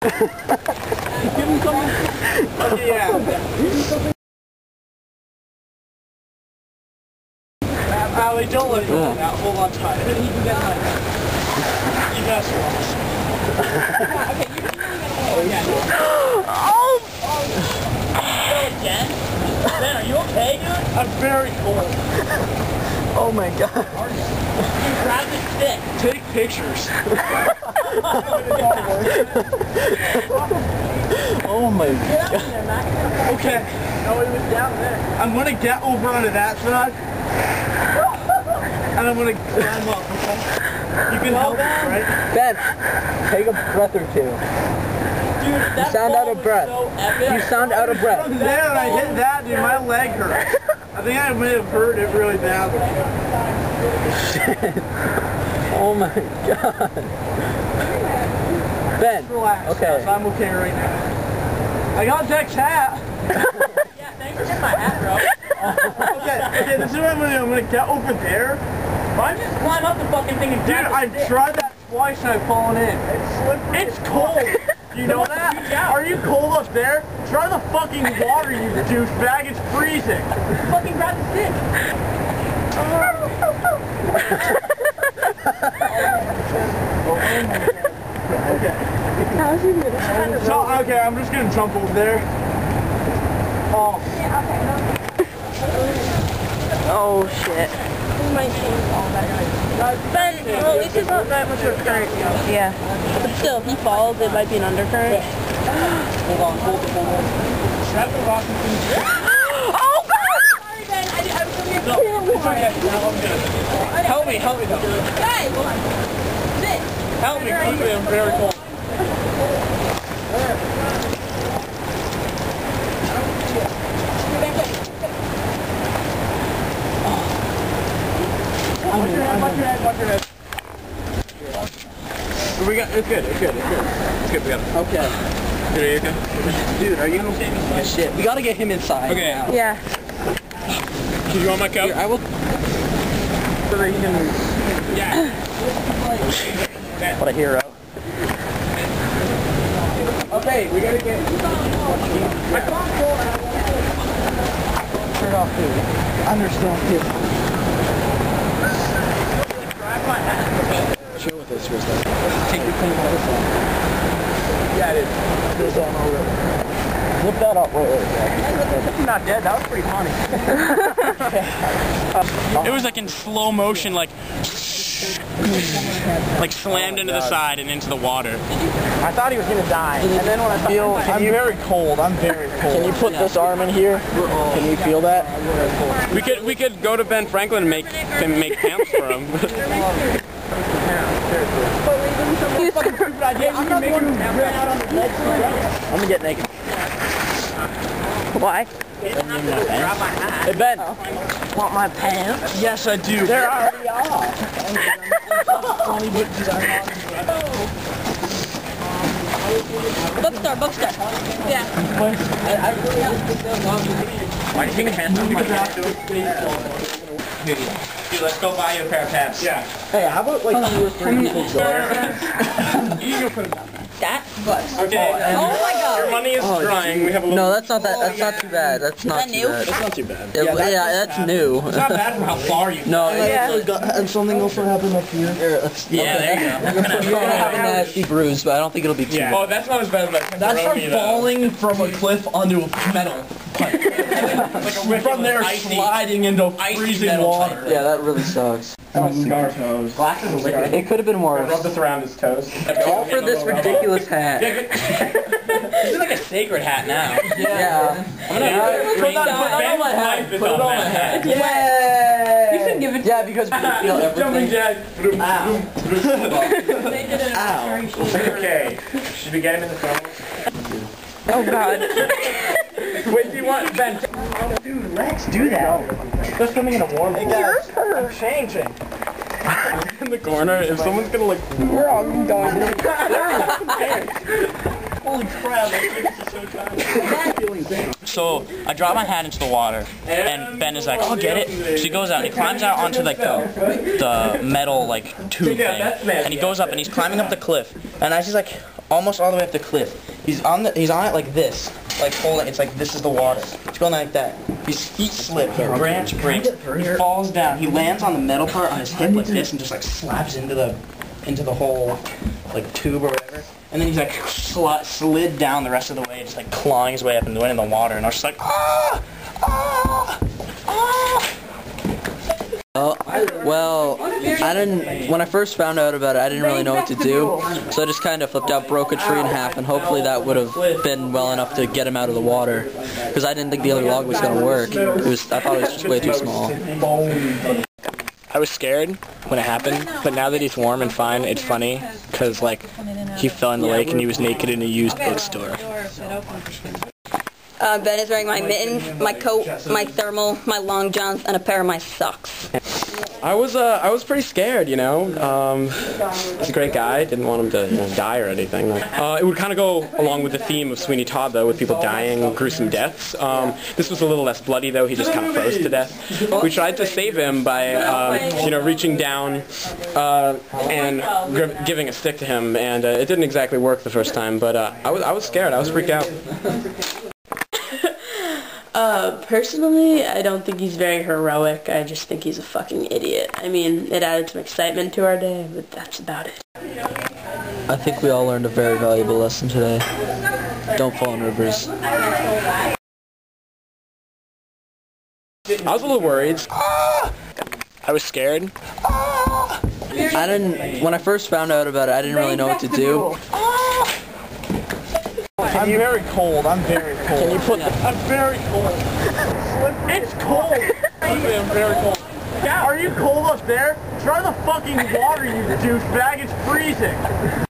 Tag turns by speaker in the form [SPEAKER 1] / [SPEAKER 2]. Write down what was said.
[SPEAKER 1] Give him something. yeah. Allie, don't let go of that. Hold on tight. He can get like You guys lost. oh, yeah.
[SPEAKER 2] Oh!
[SPEAKER 1] again? Ben, are you okay, dude? I'm very cold.
[SPEAKER 2] Oh my god.
[SPEAKER 1] You grab the stick. Take pictures.
[SPEAKER 2] Oh my god.
[SPEAKER 1] Okay. No, he was down there. I'm gonna get over onto that side. And I'm gonna climb up, okay? You can help, right?
[SPEAKER 2] Ben, take a breath or two.
[SPEAKER 1] Dude, that
[SPEAKER 2] sound out of breath.
[SPEAKER 1] So.
[SPEAKER 2] You sound out of breath.
[SPEAKER 1] From there, and I hit that, dude, my leg hurt. I think I may have hurt it really badly.
[SPEAKER 2] Oh my god. Ben,
[SPEAKER 1] Relax.
[SPEAKER 2] Okay.
[SPEAKER 1] I'm okay right now. I got Deck's hat. yeah, thanks for getting my hat, bro. okay, okay, this is what I'm gonna do. I'm gonna get over there. Why just climb up the fucking thing and Dude, I've tried that twice and I've fallen in. It's slippery. It's cold. You know that? Yeah. Are you cold up there? Try the fucking water, you douchebag. It's freezing. Fucking grab the stick. Oh. Oh, So, okay, I'm just gonna jump over there. Oh,
[SPEAKER 3] Oh shit. Ben, well, at least it's not that much of a current. Yeah. But still, if he falls, it might be an undercurrent.
[SPEAKER 1] hold on, hold on, hold on. Grab the rock and
[SPEAKER 3] Oh god! Sorry, Ben. I, I was in your
[SPEAKER 1] No, it's okay. Now I'm good. Help me, help me though.
[SPEAKER 3] Guys, sit.
[SPEAKER 1] Help me, keep me. I'm very cold. Watch your head, watch your head, watch your head. We got, it's good, it's good, it's good. It's good, we got it.
[SPEAKER 2] okay.
[SPEAKER 1] Dude, are you okay?
[SPEAKER 2] Dude, are you okay? Shit, we gotta get him inside.
[SPEAKER 1] Okay.
[SPEAKER 2] now.
[SPEAKER 3] Yeah.
[SPEAKER 1] Do you want my cup?
[SPEAKER 2] Here, I will. So that he can.
[SPEAKER 1] Yeah.
[SPEAKER 2] What a hero. Okay, we gotta get.
[SPEAKER 1] My cup's full and I
[SPEAKER 2] Turn it off too. Understand too.
[SPEAKER 1] grab my hat.
[SPEAKER 2] Chill with this for a second. Take your thing on this one.
[SPEAKER 1] Yeah, it is.
[SPEAKER 2] This on over. Flip that up. Wait, wait, wait.
[SPEAKER 1] I'm not dead. That was pretty funny. it was like in slow motion, like like slammed into the side and into the water. I thought he was gonna die, and then when I
[SPEAKER 2] Feel-
[SPEAKER 1] feel, I'm
[SPEAKER 2] you-
[SPEAKER 1] very cold. I'm very cold.
[SPEAKER 2] Can you put this arm in here? Can you feel that?
[SPEAKER 4] We could we could go to Ben Franklin and make and make camps for him.
[SPEAKER 1] I'm not the one who out on the ledge.
[SPEAKER 2] I'm gonna get naked.
[SPEAKER 3] Why?
[SPEAKER 2] Hey Ben,
[SPEAKER 3] Want my pants?
[SPEAKER 1] Yes, I do.
[SPEAKER 2] they're already off.
[SPEAKER 3] Bookstore, bookstore. Yeah.
[SPEAKER 4] Why do you think Dude, let's go buy you a pair of pants.
[SPEAKER 1] Yeah.
[SPEAKER 2] Hey, how about like two or three people go?
[SPEAKER 3] That?
[SPEAKER 4] Okay.
[SPEAKER 3] Oh my
[SPEAKER 4] Your
[SPEAKER 3] god.
[SPEAKER 4] money is oh, drying. We have a little.
[SPEAKER 2] No, that's not that. That's not too bad. That's not
[SPEAKER 3] that
[SPEAKER 2] too
[SPEAKER 3] new?
[SPEAKER 2] bad.
[SPEAKER 4] That's not too bad.
[SPEAKER 2] Yeah, yeah, that's new.
[SPEAKER 4] It's not bad for how far you.
[SPEAKER 2] No,
[SPEAKER 3] Yeah.
[SPEAKER 2] Uh, and something oh. also happened up here.
[SPEAKER 4] Yeah, there you go.
[SPEAKER 2] You're gonna have a nasty bruise, but I don't think it'll be too
[SPEAKER 4] Oh, that's not as bad as that.
[SPEAKER 1] That's from
[SPEAKER 4] pepperoni, though.
[SPEAKER 1] falling from a cliff onto a metal pipe.
[SPEAKER 4] Like a
[SPEAKER 1] from there sliding into freezing water.
[SPEAKER 2] Yeah, that really sucks.
[SPEAKER 4] Scar toes.
[SPEAKER 1] Glasses of liquid.
[SPEAKER 2] It could have been worse.
[SPEAKER 4] Rub this around his toes.
[SPEAKER 2] All for this ridiculous hat.
[SPEAKER 4] This is like a sacred hat now.
[SPEAKER 2] Yeah.
[SPEAKER 4] I'm gonna
[SPEAKER 1] Put that- put that on my head. Put it on my head.
[SPEAKER 2] Yay! You can give it. Yeah, because we can feel
[SPEAKER 4] Jumping
[SPEAKER 2] everything.
[SPEAKER 4] jack.
[SPEAKER 2] Ow.
[SPEAKER 4] Okay. Should we get him in the phone?
[SPEAKER 3] Oh god.
[SPEAKER 4] Wait, do you want Ben?
[SPEAKER 1] Dude, let's do that. There's something in a warm place. I'm changing.
[SPEAKER 4] In the corner. If someone's gonna like.
[SPEAKER 3] We're all going to
[SPEAKER 1] Holy crap, this is so tight.
[SPEAKER 4] So I drop my hat into the water, and Ben is like, "I'll get it." So he goes out and he climbs out onto like the the metal like tube thing, and he goes up and he's climbing up the cliff, and I just like,
[SPEAKER 1] almost all the way up the cliff. He's on the he's on it like this, like holding. It's like this is the water. It's going like that. His feet slip. His branch breaks. He falls down. He lands on the metal part on his hip like this and just like slaps into the into the whole like tube or whatever. And then he's like sl- slid down the rest of the way, just like clawing his way up and went in the water. And I was just like, ah, ah.
[SPEAKER 2] Oh, well, I didn't, when I first found out about it, I didn't really know what to do, so I just kind of flipped out, broke a tree in half, and hopefully that would have been well enough to get him out of the water, because I didn't think the other log was going to work. It was, I thought it was just way too small.
[SPEAKER 4] I was scared when it happened, but now that he's warm and fine, it's funny because like he fell in the lake and he was naked in a used bookstore.
[SPEAKER 5] Uh, ben is wearing my mittens, my coat, my thermal, my long johns, and a pair of my socks.
[SPEAKER 4] I was uh, I was pretty scared, you know. Um, he's a great guy. Didn't want him to you know, die or anything. Uh, it would kind of go along with the theme of Sweeney Todd, though, with people dying gruesome deaths. Um, this was a little less bloody, though. He just kind of froze to death. We tried to save him by uh, you know reaching down uh, and giving a stick to him, and uh, it didn't exactly work the first time. But uh, I was I was scared. I was freaked out.
[SPEAKER 3] Uh, personally, I don't think he's very heroic. I just think he's a fucking idiot. I mean, it added some excitement to our day, but that's about it.
[SPEAKER 2] I think we all learned a very valuable lesson today. Don't fall in rivers.
[SPEAKER 4] I was a little worried. I was scared.
[SPEAKER 2] I didn't, when I first found out about it, I didn't really know what to do.
[SPEAKER 6] I'm very cold. I'm very cold.
[SPEAKER 4] Can you put the
[SPEAKER 6] I'm very cold. It's cold. I'm very cold. Yeah, are you cold up there? Try the fucking water, you douchebag. It's freezing.